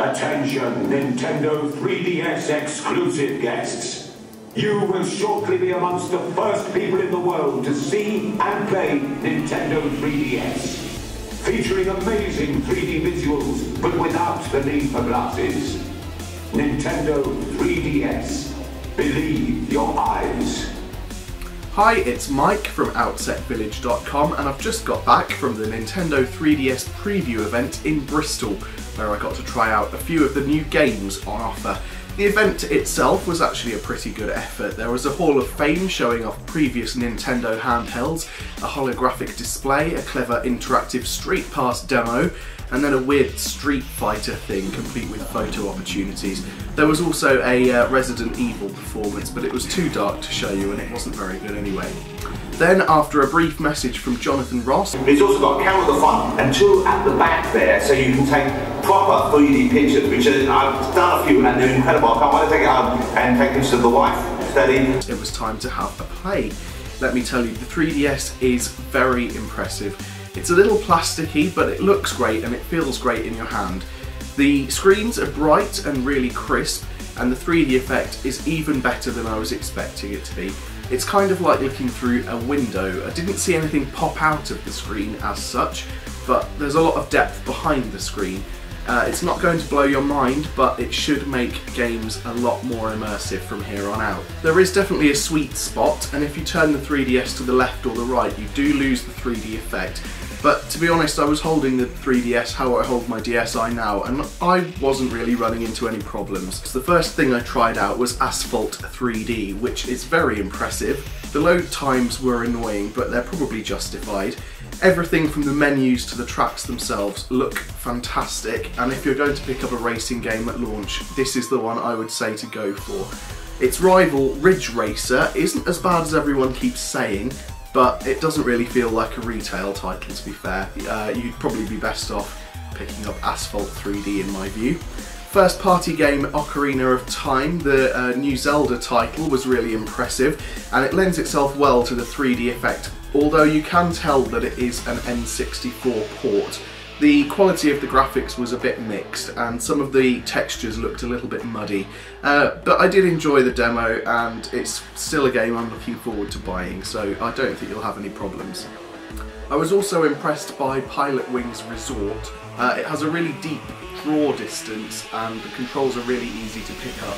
Attention, Nintendo 3DS exclusive guests. You will shortly be amongst the first people in the world to see and play Nintendo 3DS. Featuring amazing 3D visuals, but without the need for glasses. Nintendo 3DS. Believe your eyes. Hi, it's Mike from OutsetVillage.com and I've just got back from the Nintendo 3DS preview event in Bristol where I got to try out a few of the new games on offer. The event itself was actually a pretty good effort. There was a Hall of Fame showing off previous Nintendo handhelds, a holographic display, a clever interactive StreetPass demo, and then a weird Street Fighter thing complete with photo opportunities. There was also a uh, Resident Evil performance, but it was too dark to show you and it wasn't very good anyway. Then, after a brief message from Jonathan Ross, It's also got a camera at the front and two at the back there, so you can take proper 3D pictures, which I've done a few and they're incredible. I can't wait to take it home and take pictures of the wife, Steady. it was time to have a play. Let me tell you, the 3DS is very impressive. It's a little plasticky, but it looks great and it feels great in your hand. The screens are bright and really crisp, and the 3D effect is even better than I was expecting it to be. It's kind of like looking through a window. I didn't see anything pop out of the screen as such, but there's a lot of depth behind the screen. Uh, it's not going to blow your mind, but it should make games a lot more immersive from here on out. There is definitely a sweet spot, and if you turn the 3DS to the left or the right, you do lose the 3D effect. But to be honest, I was holding the 3DS how I hold my DSi now, and I wasn't really running into any problems. So the first thing I tried out was Asphalt 3D, which is very impressive. The load times were annoying, but they're probably justified. Everything from the menus to the tracks themselves look fantastic, and if you're going to pick up a racing game at launch, this is the one I would say to go for. Its rival, Ridge Racer, isn't as bad as everyone keeps saying, but it doesn't really feel like a retail title to be fair. Uh, you'd probably be best off picking up Asphalt 3D in my view. First party game Ocarina of Time, the uh, new Zelda title, was really impressive and it lends itself well to the 3D effect, although you can tell that it is an N64 port. The quality of the graphics was a bit mixed and some of the textures looked a little bit muddy, uh, but I did enjoy the demo and it's still a game I'm looking forward to buying, so I don't think you'll have any problems. I was also impressed by Pilotwings Resort. Uh, it has a really deep draw distance and the controls are really easy to pick up.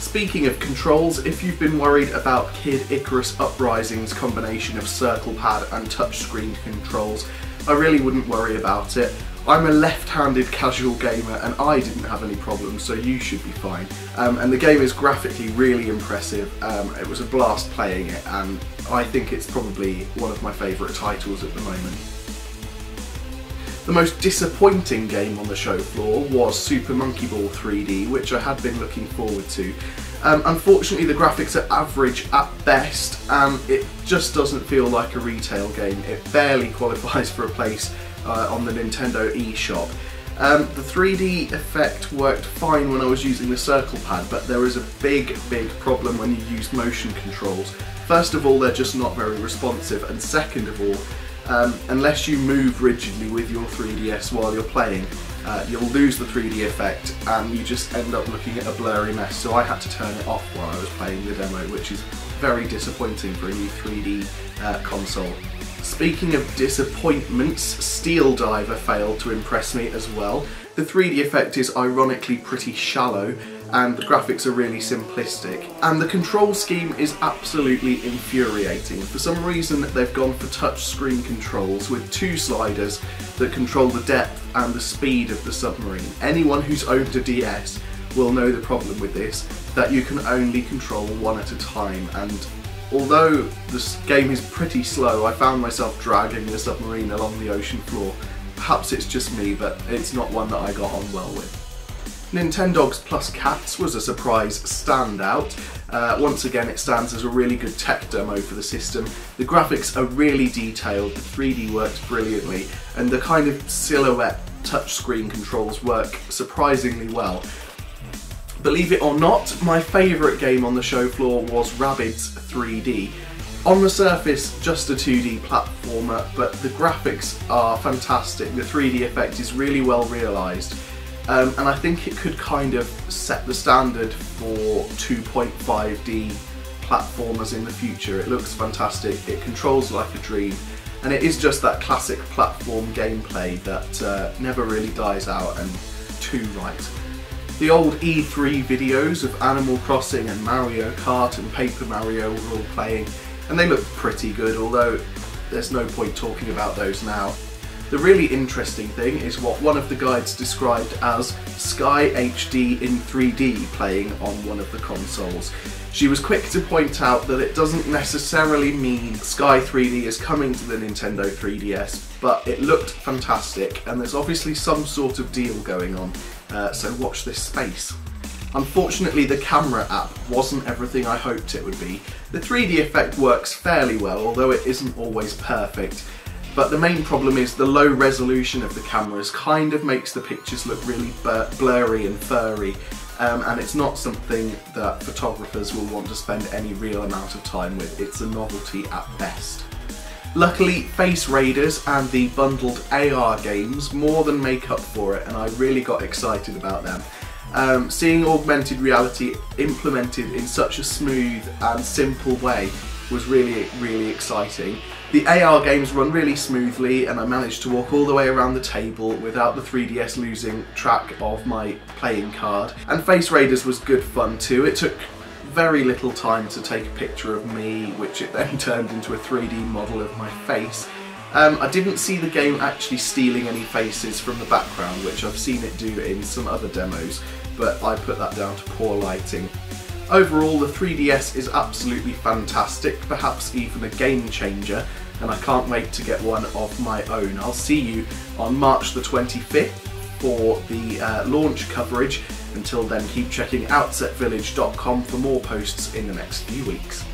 Speaking of controls, if you've been worried about Kid Icarus Uprising's combination of circle pad and touchscreen controls, I really wouldn't worry about it. I'm a left-handed casual gamer and I didn't have any problems, so you should be fine. Um, and the game is graphically really impressive. Um, it was a blast playing it and I think it's probably one of my favourite titles at the moment. The most disappointing game on the show floor was Super Monkey Ball 3D, which I had been looking forward to. Um, unfortunately, the graphics are average at best, and it just doesn't feel like a retail game. It barely qualifies for a place uh, on the Nintendo eShop. Um, the 3D effect worked fine when I was using the circle pad, but there is a big, big problem when you use motion controls. First of all, they're just not very responsive, and second of all, um, unless you move rigidly with your 3DS while you're playing, uh, you'll lose the 3D effect and you just end up looking at a blurry mess. So I had to turn it off while I was playing the demo, which is very disappointing for a new 3D uh, console. Speaking of disappointments, Steel Diver failed to impress me as well. The 3D effect is ironically pretty shallow and the graphics are really simplistic. And the control scheme is absolutely infuriating. For some reason they've gone for touchscreen controls with two sliders that control the depth and the speed of the submarine. Anyone who's owned a DS will know the problem with this, that you can only control one at a time and although this game is pretty slow, I found myself dragging the submarine along the ocean floor. Perhaps it's just me, but it's not one that I got on well with. Nintendogs Plus Cats was a surprise standout. Uh, once again, it stands as a really good tech demo for the system. The graphics are really detailed, the 3D works brilliantly, and the kind of silhouette touchscreen controls work surprisingly well. Believe it or not, my favourite game on the show floor was Rabbids 3D. On the surface, just a 2D platformer, but the graphics are fantastic. The 3D effect is really well realised. Um, and I think it could kind of set the standard for 2.5D platformers in the future. It looks fantastic, it controls like a dream, and it is just that classic platform gameplay that uh, never really dies out and too right. The old E3 videos of Animal Crossing and Mario Kart and Paper Mario were all playing, and they looked pretty good, although there's no point talking about those now. The really interesting thing is what one of the guides described as Sky HD in 3D playing on one of the consoles. She was quick to point out that it doesn't necessarily mean Sky 3D is coming to the Nintendo 3DS, but it looked fantastic and there's obviously some sort of deal going on, uh, so watch this space. Unfortunately the camera app wasn't everything I hoped it would be. The 3D effect works fairly well, although it isn't always perfect, but the main problem is the low resolution of the cameras kind of makes the pictures look really blurry and furry um, and it's not something that photographers will want to spend any real amount of time with. It's a novelty at best. Luckily, Face Raiders and the bundled AR games more than make up for it and I really got excited about them. Um, seeing augmented reality implemented in such a smooth and simple way was really, really exciting. The AR games run really smoothly and I managed to walk all the way around the table without the 3DS losing track of my playing card. And Face Raiders was good fun too. It took very little time to take a picture of me, which it then turned into a 3D model of my face. Um, I didn't see the game actually stealing any faces from the background, which I've seen it do in some other demos, but I put that down to poor lighting. Overall, the 3DS is absolutely fantastic, perhaps even a game changer, and I can't wait to get one of my own. I'll see you on March the 25th for the uh, launch coverage. Until then, keep checking outsetvillage.com for more posts in the next few weeks.